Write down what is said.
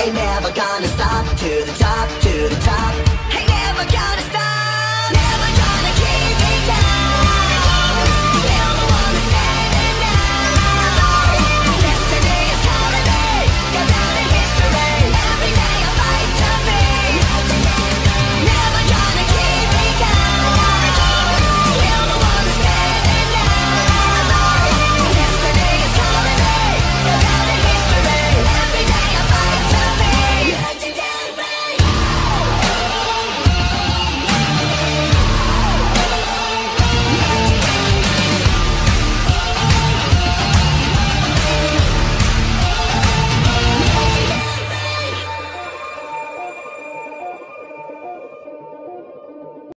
Ain't never gonna stop to the top, to the top.